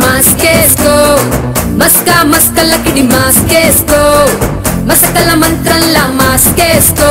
మాస్కేసుకో మస్కా మస్కల్లకిడి మాస్కేసుకో మసకల మంత్రంలా మాస్కేసుకో